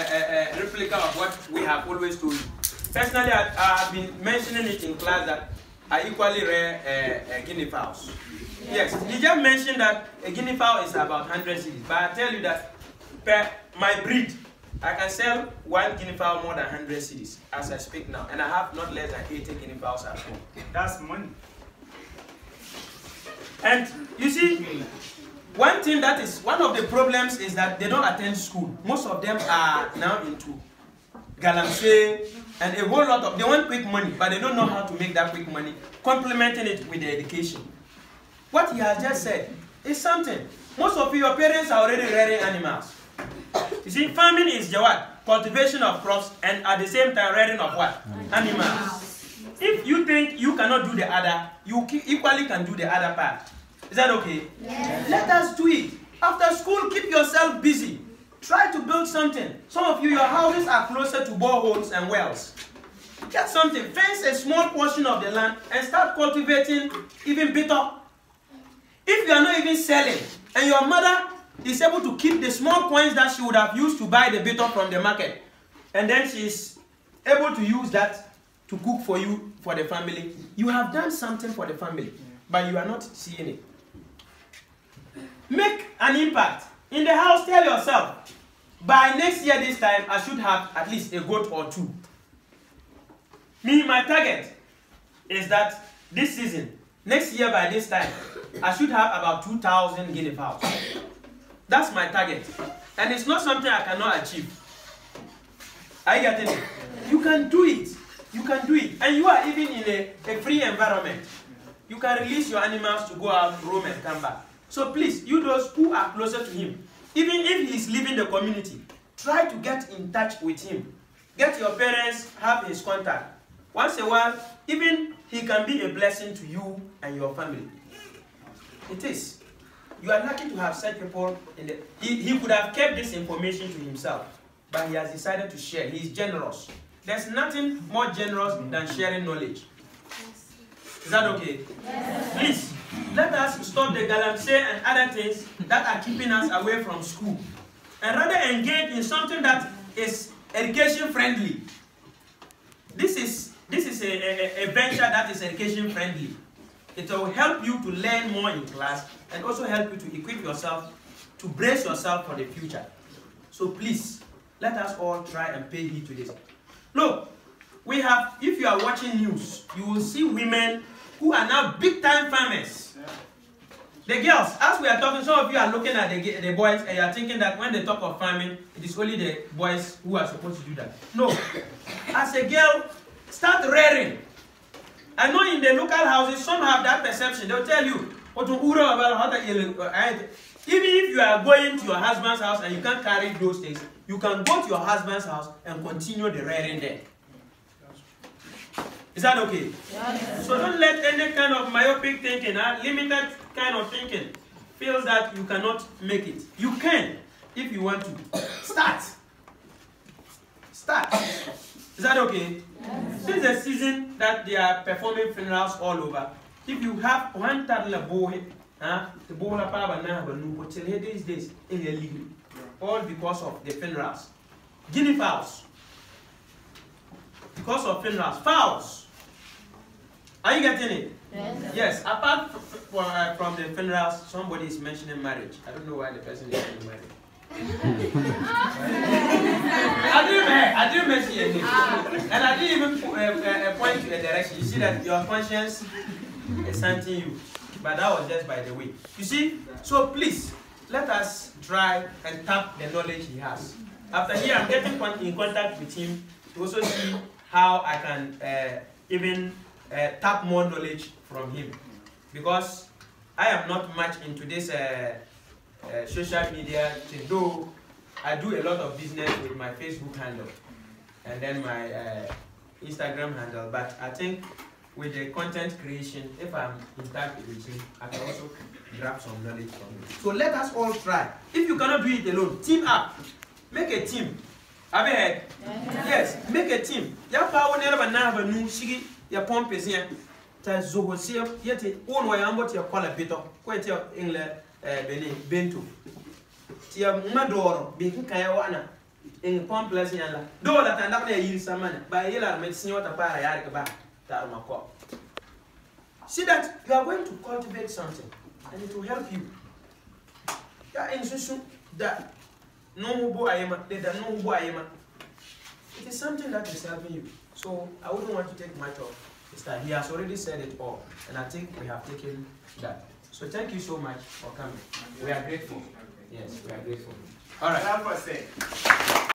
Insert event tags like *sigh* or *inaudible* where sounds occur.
a, a replica of what we have always told you. Personally, I, I've been mentioning it in class that I equally rare uh, uh, guinea fowls. Yes, he just mentioned that a guinea fowl is about 100 cedis, but I tell you that per my breed, I can sell one guinea fowl more than 100 cedis as I speak now, and I have not less than 80 guinea fowls at home. That's money. And you see, one thing that is one of the problems is that they don't attend school. Most of them are now into galamsey and a whole lot of they want quick money, but they don't know how to make that quick money, complementing it with their education. What he has just said is something. Most of your parents are already rearing animals. You see, farming is the what? Cultivation of crops and at the same time rearing of what? Animals. If you think you cannot do the other, you equally can do the other part. Is that okay? Yes. Let us do it. After school, keep yourself busy. Try to build something. Some of you, your houses are closer to boreholes and wells. Get something. Fence a small portion of the land and start cultivating even bitter. If you are not even selling and your mother is able to keep the small coins that she would have used to buy the bitter from the market, and then she is able to use that to cook for you for the family, you have done something for the family, but you are not seeing it. Make an impact. In the house, tell yourself, by next year this time, I should have at least a goat or two. Me, my target is that this season, next year by this time, I should have about 2,000 guinea fowls. That's my target. And it's not something I cannot achieve. Are you getting it? You can do it. You can do it. And you are even in a, a free environment. You can release your animals to go out, roam, and come back. So please, you those who are closer to him, even if he is leaving the community, try to get in touch with him. Get your parents, have his contact. Once a while, even he can be a blessing to you and your family. It is. You are lucky to have such people in the. He, he could have kept this information to himself, but he has decided to share. He is generous. There's nothing more generous than sharing knowledge. Is that okay? Yes. Please, let us stop the galamsey and other things that are keeping us away from school and rather engage in something that is education friendly. This is, this is a, a, a venture that is education friendly. It will help you to learn more in class and also help you to equip yourself to brace yourself for the future. So please, let us all try and pay heed to this. Look, we have, if you are watching news, you will see women who are now big time farmers. The girls, as we are talking, some of you are looking at the, the boys and you are thinking that when they talk of farming, it is only the boys who are supposed to do that. No. As a girl, start rearing. I know in the local houses, some have that perception. They'll tell you, uh, even if you are going to your husband's house and you can't carry those things, you can go to your husband's house and continue the rearing there. Is that okay? Yes. So don't let any kind of myopic thinking, uh, limited kind of thinking, feels that you cannot make it. You can if you want to. Start. Start. Is that okay? Yes. This is a season that they are performing funerals all over. If you have one toddler boy, huh, the boy ba na ba nu till these days in the league, all because of the funerals. Guinea fowls. Because of funerals. Fowls. Are you getting it? Yes. Yes, apart f- f- for, uh, from the funerals, somebody is mentioning marriage. I don't know why the person is mentioning marriage. *laughs* I didn't, I didn't mention your name. And I didn't even uh, uh, uh, point to a direction. You see that your conscience is something you. But that was just by the way. You see? So please, let us try and tap the knowledge he has. After here, I'm getting in contact with him to also see how I can uh, even uh, tap more knowledge from him. Because I am not much into this uh, uh, social media thing, though I do a lot of business with my Facebook handle and then my uh, Instagram handle. But I think with the content creation, if I'm in touch with him, I can also grab some knowledge from him. So let us all try. If you cannot do it alone, team up. Make a team. Have you heard? Yes, make a team. Ya pa woni raba na ba nu shigi ya pompe zia. Ta zogo se yete won wa yambo ti kwala bito. Ko ti ingle eh beni bento. Ti ya madoro be kin kaya wana. in complex yãla doola tã ndab ne a yiri samane ba yela me sẽ wata paara yaarg ba tarma kɔ see that you are going to cultivate something and it will help you ya in susu da no ayema de da no ayema. It is something that is helping you. So i wouldn't want to take much of his time he has already said it all and i think we have taken that. So thank you so much for coming. We are grateful. Yes we are grateful. All right. Help us say.